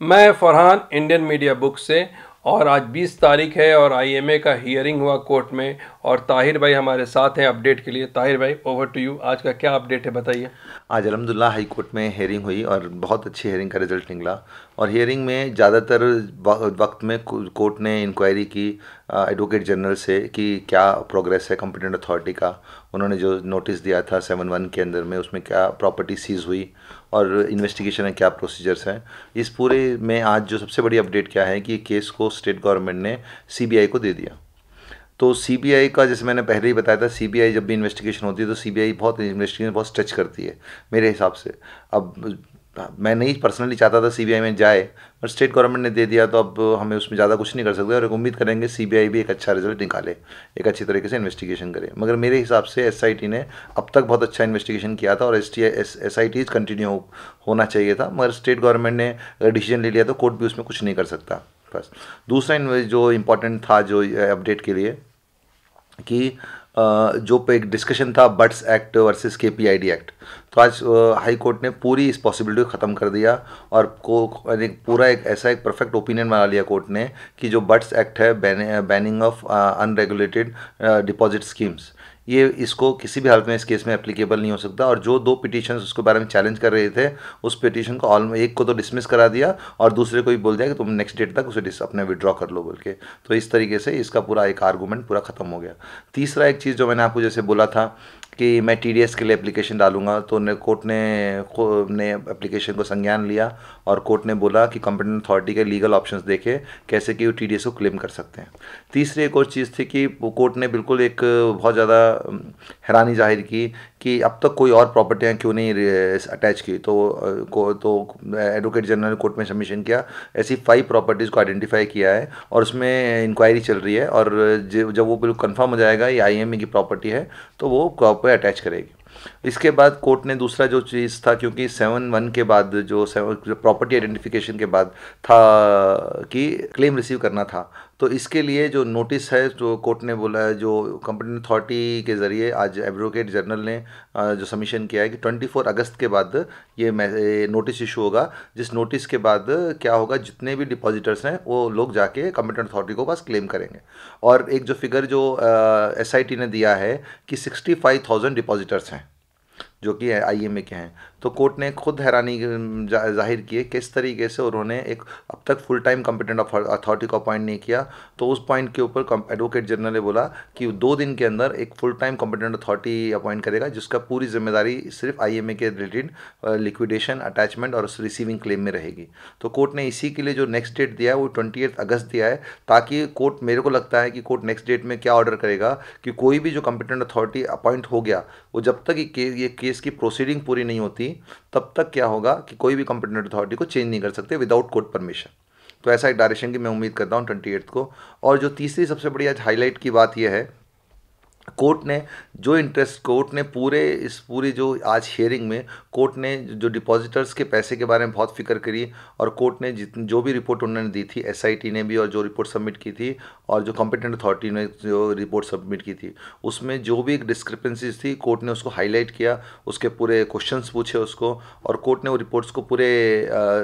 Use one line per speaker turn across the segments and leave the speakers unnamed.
मैं Farhan Indian media book से और आज 20 तारीख है और आईएमए का हियरिंग हुआ कोर्ट में और ताहिर भाई हमारे साथ हैं अपडेट के लिए। ताहिर भाई ओवर टू यू आज का क्या अपडेट है बताइए।
आज अलहमदिल्ला हाई कोर्ट में हेयरिंग हुई और बहुत अच्छी हेयरिंग का रिज़ल्ट निकला। और हेयरिंग में ज़्यादातर वक्त में कोर्ट ने इंक्वायरी की एडवोकेट जनरल से कि क्या प्रोग्रेस है कॉम्पिटेंट अथॉरिटी का। उन्होंने जो नोटिस दिया था सेवन वन के अंदर में, उसमें क्या प्रॉपर्टी सीज हुई और इन्वेस्टिगेशन है क्या प्रोसीजर्स हैं। इस पूरे में आज जो सबसे बड़ी अपडेट क्या है कि केस को स्टेट गवर्नमेंट ने सीबीआई को दे दिया। तो सीबीआई का, जैसे मैंने पहले ही बताया था सीबीआई जब भी इन्वेस्टिगेशन होती है तो सीबीआई बहुत इन्वेस्टिगेशन बहुत स्ट्रेच करती है, मेरे हिसाब से। अब, मैं नहीं पर्सनली चाहता था सीबीआई में जाए पर स्टेट गवर्नमेंट ने दे दिया तो अब हमें उसमें ज़्यादा कुछ नहीं कर सकते, और एक उम्मीद करेंगे सीबीआई भी एक अच्छा रिज़ल्ट निकाले, एक अच्छी तरीके से इन्वेस्टिगेशन करे। मगर मेरे हिसाब से एसआईटी ने अब तक बहुत अच्छा इन्वेस्टिगेशन किया था, और S T S I T continue होना चाहिए था, मगर स्टेट गवर्नमेंट ने अगर डिसीज़न ले लिया तो कोर्ट भी उसमें कुछ नहीं कर सकता, बस। दूसरा जो इम्पोर्टेंट था, जो अपडेट के लिए कि जो पे एक डिस्कशन था BUDS act versus K P I D act तो आज हाई कोर्ट ने पूरी इस पॉसिबिलिटी को ख़त्म कर दिया और को एक पूरा एक ऐसा एक परफेक्ट ओपिनियन बना लिया कोर्ट ने कि जो बट्स एक्ट है banning of unregulated deposit schemes ये इसको किसी भी हालत में इस केस में एप्लीकेबल नहीं हो सकता। और जो दो पिटीशन उसके बारे में चैलेंज कर रहे थे, उस पिटीशन को ऑल एक को तो डिसमिस करा दिया और दूसरे को भी बोल दिया कि तुम नेक्स्ट डेट तक उसे अपने विड्रॉ कर लो बोल के। तो इस तरीके से इसका पूरा एक आर्गूमेंट पूरा खत्म हो गया। तीसरा एक चीज़ जो मैंने आपको जैसे बोला था कि मैं TDS के लिए एप्लीकेशन डालूँगा। तो ने कोर्ट ने ने एप्लीकेशन को संज्ञान लिया और कोर्ट ने बोला कि कंपिटेंट अथॉरिटी के लीगल ऑप्शंस देखे, कैसे कि वो टीडीएस को क्लेम कर सकते हैं। तीसरी एक और चीज़ थी कि कोर्ट ने बिल्कुल एक बहुत ज़्यादा हैरानी ज़ाहिर की कि अब तक कोई और प्रॉपर्टियाँ क्यों नहीं अटैच की। तो को तो एडवोकेट जनरल ने कोर्ट में सबमिशन किया। ऐसी फाइव प्रॉपर्टीज़ को आइडेंटिफाई किया है और उसमें इंक्वायरी चल रही है और जब वो बिल्कुल कन्फर्म हो जाएगा ये आईएमए की प्रॉपर्टी है तो वो प्रॉपर अटैच करेगी। इसके बाद कोर्ट ने दूसरा जो चीज़ था, क्योंकि सेवन वन के बाद जो सेवन प्रॉपर्टी आइडेंटिफिकेशन के बाद था कि क्लेम रिसीव करना था तो इसके लिए जो नोटिस है, जो कोर्ट ने बोला है, जो कंपनी अथॉरिटी के ज़रिए आज एडवोकेट जनरल ने जो सबमिशन किया है कि 24 अगस्त के बाद ये नोटिस इशू होगा। जिस नोटिस के बाद क्या होगा, जितने भी डिपॉजिटर्स हैं, वो लोग जाके कंपिटेंट अथॉरिटी को पास क्लेम करेंगे। और एक जो फिगर जो एसआईटी ने दिया है कि सिक्सटी डिपॉजिटर्स हैं। जो कि आईएमए के हैं। तो कोर्ट ने खुद हैरानी ज़ाहिर की है किस तरीके से उन्होंने एक अब तक फुल टाइम कॉम्पिटेंट अथॉरिटी को अपॉइंट नहीं किया। तो उस पॉइंट के ऊपर एडवोकेट जनरल ने बोला कि दो दिन के अंदर एक full time competent authority appoint करेगा, जिसका पूरी ज़िम्मेदारी सिर्फ़ आईएमए के रिलेटेड लिक्विडेशन अटैचमेंट और रिसीविंग क्लेम में रहेगी। तो कोर्ट ने इसी के लिए जो नेक्स्ट डेट दिया है, वो ट्वेंटी अगस्त दिया है, ताकि कोर्ट, मेरे को लगता है कि कोर्ट नेक्स्ट डेट में क्या ऑर्डर करेगा कि कोई भी जो कॉम्पिटेंट अथॉरिटी अपॉइंट हो गया, वो जब तक ये केस की प्रोसीडिंग पूरी नहीं होती, तब तक क्या होगा कि कोई भी कंपिटेंट अथॉरिटी को चेंज नहीं कर सकते विदाउट कोर्ट परमिशन तो ऐसा एक डायरेक्शन की मैं उम्मीद करता हूँ ट्वेंटी को। और जो तीसरी सबसे बड़ी आज हाईलाइट की बात यह है कोर्ट ने, जो इंटरेस्ट कोर्ट ने पूरे, इस पूरी जो आज हियरिंग में, कोर्ट ने जो डिपॉजिटर्स के पैसे के बारे में बहुत फ़िक्र करी और कोर्ट ने जित जो भी रिपोर्ट उन्होंने दी थी एसआईटी ने भी और जो रिपोर्ट सबमिट की थी और जो कॉम्पिटेंट अथॉरिटी ने जो रिपोर्ट सबमिट की थी, उसमें जो भी डिस्क्रिपेंसीज थी, कोर्ट ने उसको हाईलाइट किया, उसके पूरे क्वेश्चन पूछे उसको और कोर्ट ने वो रिपोर्ट्स को पूरे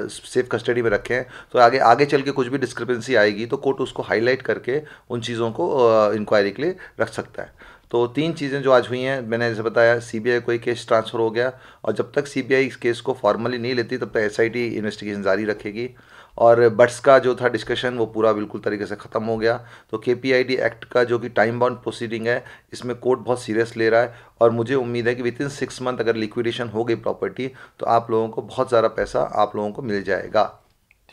सेफ़ कस्टडी में रखे हैं। तो आगे आगे चल के कुछ भी डिस्क्रिपेंसी आएगी तो कोर्ट उसको हाईलाइट करके उन चीज़ों को इंक्वायरी के लिए रख सकता है। तो तीन चीज़ें जो आज हुई हैं, मैंने जैसे बताया सीबीआई कोई केस ट्रांसफ़र हो गया और जब तक सीबीआई इस केस को फॉर्मली नहीं लेती, तब तक एसआईटी इन्वेस्टिगेशन जारी रखेगी और बट्स का जो था डिस्कशन वो पूरा बिल्कुल तरीके से ख़त्म हो गया। तो के एक्ट का जो कि टाइम बाउंड प्रोसीडिंग है, इसमें कोर्ट बहुत सीरियस ले रहा है और मुझे उम्मीद है कि विद इन सिक्स मंथ अगर लिक्विडेशन हो गई प्रॉपर्टी तो आप लोगों को बहुत ज़्यादा पैसा आप लोगों को मिल जाएगा।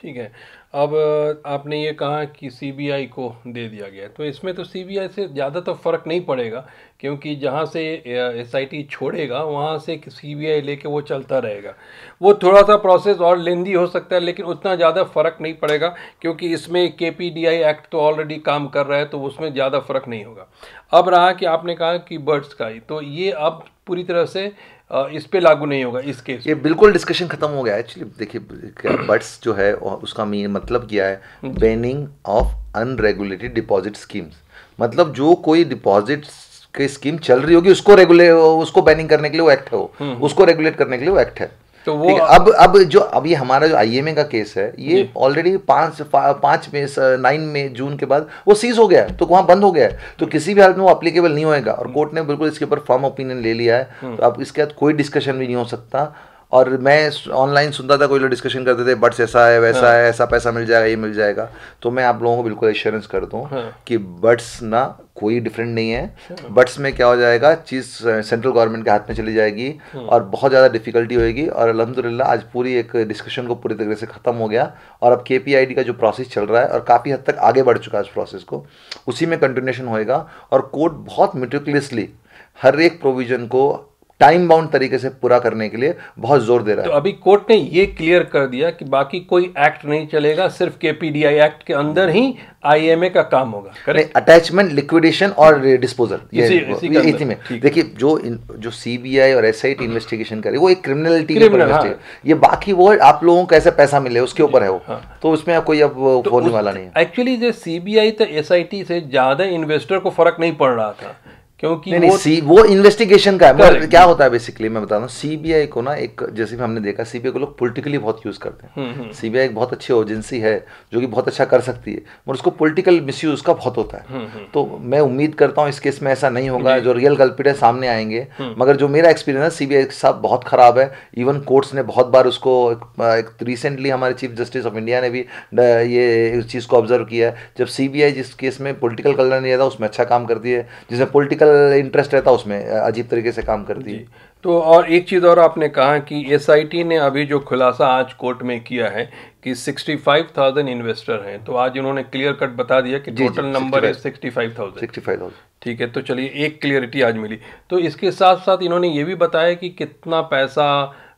ठीक है। अब, आपने ये कहा कि सीबीआई को दे दिया गया तो इसमें तो सीबीआई से ज़्यादा तो फ़र्क नहीं पड़ेगा, क्योंकि जहाँ से एसआईटी छोड़ेगा, वहाँ से सीबीआई लेके वो चलता रहेगा। वो थोड़ा सा प्रोसेस और लेंदी हो सकता है, लेकिन उतना ज़्यादा फ़र्क नहीं पड़ेगा, क्योंकि इसमें के एक्ट तो ऑलरेडी काम कर रहा है तो उसमें ज़्यादा फ़र्क नहीं होगा। अब रहा कि आपने कहा कि बर्ड्स का ही तो ये अब पूरी तरह से इस पे लागू नहीं होगा इस केस
ये बिल्कुल डिस्कशन खत्म हो गया एक्चुअली देखिए बट्स जो है उसका मीन मतलब क्या है? Banning of unregulated deposit schemes मतलब जो कोई डिपॉजिट की स्कीम चल रही होगी उसको रेगुले उसको बैनिंग करने के लिए वो एक्ट है वो। हम्म। उसको रेगुलेट करने के लिए वो एक्ट है।
तो वो
अब अब जो अब ये हमारा जो आईएमए का केस है ये ऑलरेडी पाँच पाँच में नाइन में जून के बाद वो सीज हो गया है तो वहाँ बंद हो गया है। तो किसी भी हालत में वो अप्लीकेबल नहीं होएगा और कोर्ट ने बिल्कुल इसके ऊपर फॉर्म ओपिनियन ले लिया है।
हम्म।
तो अब इसके बाद कोई डिस्कशन भी नहीं हो सकता। और मैं ऑनलाइन सुनता था कोई लोग डिस्कशन करते थे बट्स ऐसा है वैसा
हाँ।
है ऐसा पैसा मिल जाएगा ये मिल जाएगा तो मैं आप लोगों को बिल्कुल एश्योरेंस कर दूँ
हाँ।
कि बट्स ना कोई डिफरेंट नहीं है बट्स में क्या हो जाएगा चीज़ सेंट्रल गवर्नमेंट के हाथ में चली जाएगी
हम्म।
और बहुत ज़्यादा डिफिकल्टी होएगी और अलहमदिल्ला आज पूरी एक डिस्कशन को पूरी तरीके से ख़त्म हो गया और अब के का जो प्रोसेस चल रहा है और काफ़ी हद तक आगे बढ़ चुका है उस प्रोसेस को उसी में कंटिन्यूशन होएगा और कोर्ट बहुत मिटिकुलसली हर एक प्रोविज़न को टाइम बाउंड तरीके से पूरा करने के लिए बहुत ज़ोर दे रहा है
तो
है।
अभी कोर्ट ने ये क्लियर कर दिया कि बाकी कोई एक्ट नहीं चलेगा सिर्फ़ केपीडीआई एक्ट के अंदर ही आईएमए का काम होगा करेक्ट
अटैचमेंट लिक्विडेशन और डिस्पोजल ये
इसी-
में। देखिए जो इन, जो सीबीआई और एसआईटी इन्वेस्टिगेशन करे वो एक क्रिमिनलिटी
हाँ।
ये बाकी वो आप लोगों को कैसे पैसा मिले उसके ऊपर है वो।
हाँ।
तो उसमें कोई अब वो होने वाला नहीं है।
एक्चुअली जो सीबीआई तो एसआईटी से ज़्यादा इन्वेस्टर को फ़र्क नहीं पड़ रहा था। क्योंकि
नहीं नहीं
वो
सी वो इन्वेस्टिगेशन का है। मगर क्या होता है बेसिकली मैं बता रहा हूँ सीबीआई को ना एक जैसे भी हमने देखा सीबीआई को लोग पॉलिटिकली बहुत यूज़ करते
हम्म,
हैं सीबीआई एक बहुत अच्छी एजेंसी है जो कि बहुत अच्छा कर सकती है मगर उसको पॉलिटिकल मिसयूज का बहुत होता
हम्म,
है तो मैं उम्मीद करता हूँ इस केस में ऐसा नहीं होगा जो रियल कल्पिट है सामने आएँगे।
हम्म।
मगर जो मेरा एक्सपीरियंस है सीबीआई साहब बहुत खराब है। इवन कोर्ट्स ने बहुत बार उसको रिसेंटली हमारे चीफ जस्टिस ऑफ़ इंडिया ने भी ये इस चीज़ को ऑब्ज़र्व किया है। जब सीबीआई जिस केस में पॉलिटिकल कलर नहीं रहता उसमें अच्छा काम करती है। जिसमें पॉलिटिकल इंटरेस्ट रहता उसमें अजीब तरीके से काम करती है।
तो और एक चीज़ और आपने कहा कि एसआईटी ने अभी जो खुलासा आज कोर्ट में किया है कि 65,000 इन्वेस्टर हैं तो आज इन्होंने क्लियर कट बता दिया कि टोटल नंबर है 65,000
सिक्सटी फाइव थाउज़ेंड
ठीक है तो चलिए एक क्लियरिटी आज मिली। तो इसके साथ साथ इन्होंने ये भी बताया कि कितना पैसा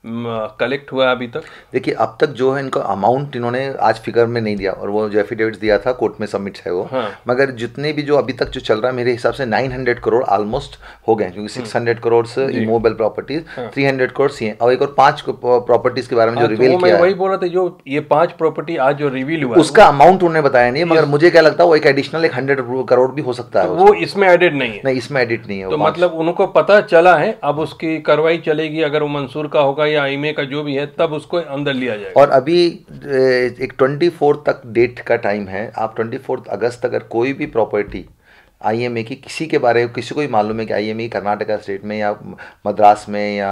कलेक्ट हुआ है अभी तक?
देखिए अब तक जो है इनका अमाउंट इन्होंने आज फिगर में नहीं दिया और वो जो एफिडेविट दिया था कोर्ट में सबमिट है वो।
हाँ।
मगर जितने भी जो अभी तक जो चल रहा है मेरे हिसाब से 900 करोड़ ऑलमोस्ट हो गए क्योंकि 600 करोड़ इमोबल प्रॉपर्टीज़ 300 करोड़ सी और एक और पाँच प्रॉपर्टीज़ के बारे में जो
हाँ, तो
रिवील किया
वही
है।
बोल रहा था जो ये पाँच प्रॉपर्टी आज जो रिवील हुआ
उसका अमाउंट उन्होंने बताया नहीं है मगर मुझे क्या लगता है वो एक एडिशनल एक हंड्रेड करोड़ भी हो सकता है
तो वो इसमें एडेड नहीं है।
नहीं इसमें एडिट नहीं है
तो मतलब उनको पता चला है अब उसकी कार्रवाई चलेगी अगर वो मंसूर का होगा या आईमे का जो भी है तब उसको अंदर लिया जाएगा।
और अभी एक ट्वेंटी तक डेट का टाइम है। आप ट्वेंटी अगस्त अगर कोई भी प्रॉपर्टी आईएमए की किसी के बारे में किसी को भी मालूम है कि आईएमए कर्नाटका स्टेट में या मद्रास में या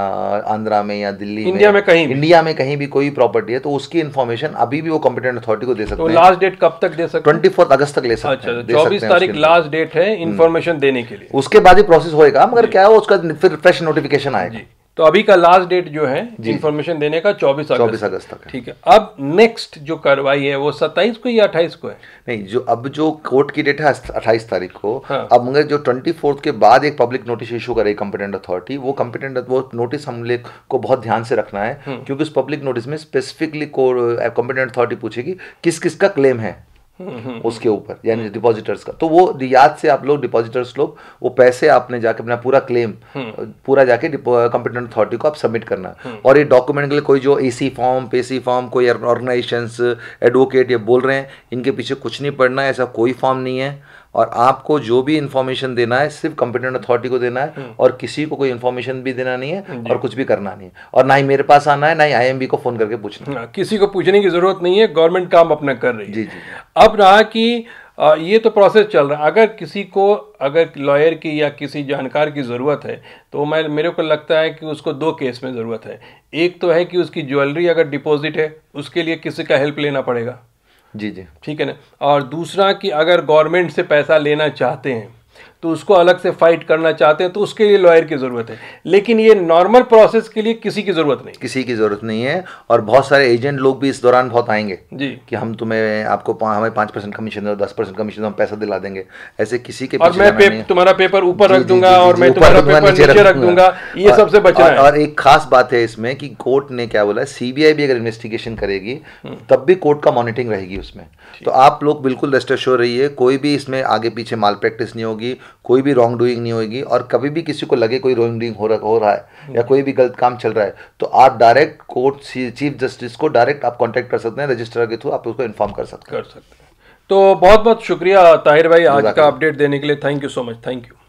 आंध्रा में या दिल्ली
इंडिया में में कहीं
इंडिया में कहीं भी कोई प्रॉपर्टी है तो उसकी इन्फॉर्मेशन अभी भी वो कॉम्पिटेंट अथॉरिटी को दे
तो
सकते हैं।
लास्ट डेट कब तक दे सकते
ट्वेंटी फोर्थ अगस्त तक ले सकते
अच्छा
हैं
तो चौबीस तारीख लास्ट डेट है इंफॉर्मेशन देने के लिए।
उसके बाद ही प्रोसेस होएगा मगर क्या है उसका फिर फ्रेश नोटिफिकेशन आएगा
तो अभी का लास्ट डेट जो है इन्फॉर्मेशन देने का चौबीस
चौबीस
अगस्त
अगस्त तक
ठीक है। अब नेक्स्ट जो कार्रवाई है वो सत्ताईस को या अट्ठाईस को है?
नहीं जो अब जो कोर्ट की डेट है अट्ठाईस तारीख को
हाँ।
अब मगर जो ट्वेंटी फोर्थ के बाद एक पब्लिक नोटिस इशू करेगी कंपिटेंट अथॉरिटी वो कंपिटेंट वो नोटिस हम लोग को बहुत ध्यान से रखना है
हम्म।
क्योंकि उस पब्लिक नोटिस में स्पेसिफिकली कंपिटेंट अथॉरिटी पूछेगी किस किस का क्लेम है। उसके ऊपर यानी डिपॉजिटर्स का। तो वो रियाद से आप लोग डिपॉजिटर्स लोग वो पैसे आपने जाके अपना पूरा क्लेम
हम्म।
पूरा जाके कंपिटेंट अथॉरिटी को आप सबमिट करना। और ये डॉक्यूमेंट के लिए कोई जो एसी फॉर्म पेसी फॉर्म कोई ऑर्गेनाइजेशन एडवोकेट ये बोल रहे हैं इनके पीछे कुछ नहीं पड़ना ऐसा कोई फॉर्म नहीं है। और आपको जो भी इंफॉर्मेशन देना है सिर्फ़ कंपिटेंट अथॉरिटी को देना है और किसी को कोई इन्फॉर्मेशन भी देना नहीं है और कुछ भी करना नहीं है। और ना ही मेरे पास आना है ना ही आईएमबी को फ़ोन करके पूछना। हाँ,
किसी को पूछने की ज़रूरत नहीं है गवर्नमेंट काम अपना कर रही है।
जी जी
अब रहा कि ये तो प्रोसेस चल रहा है। अगर किसी को अगर लॉयर की या किसी जानकार की ज़रूरत है तो मैं मेरे को लगता है कि उसको दो केस में ज़रूरत है। एक तो है कि उसकी ज्वेलरी अगर डिपॉजिट है उसके लिए किसी का हेल्प लेना पड़ेगा।
जी जी।
ठीक है ना? और दूसरा कि अगर गवर्नमेंट से पैसा लेना चाहते हैं तो उसको अलग से फाइट करना चाहते हैं तो उसके लिए लॉयर की ज़रूरत है। लेकिन ये नॉर्मल प्रोसेस के लिए किसी की ज़रूरत नहीं।
किसी की ज़रूरत नहीं है और बहुत सारे एजेंट लोग भी इस दौरान बहुत आएँगे
जी।
कि हम तुम्हें आपको पा- हमें पाँच परसेंट कमीशन दो दस परसेंट कमीशन हम पैसा दिला देंगे। ऐसे किसी के
और मैं पे, तुम्हारा पेपर ऊपर रख दूँगा और मैं तुम्हारा पेपर नीचे रख दूँगा ये सबसे बचना
और,
है।
और एक खास बात है इसमें कि कोर्ट ने क्या बोला सीबीआई भी अगर इन्वेस्टिगेशन करेगी तब भी कोर्ट का मॉनिटरिंग रहेगी उसमें। तो आप लोग बिल्कुल रेस्ट रहिए कोई भी इसमें आगे पीछे माल प्रैक्टिस नहीं होगी कोई भी रॉन्ग डूइंग नहीं होगी और कभी भी किसी को लगे कोई रॉन्ग डूइंग हो रहा हो रहा है या कोई भी गलत काम चल रहा है तो आप डायरेक्ट कोर्ट चीफ जस्टिस को डायरेक्ट आप कॉन्टैक्ट कर सकते हैं रजिस्ट्रार के थ्रू आप उसको इन्फॉर्म कर सकते हैं।
कर सकते हैं। तो बहुत बहुत शुक्रिया ताहिर भाई आज का अपडेट देने के लिए। Thank you so much thank you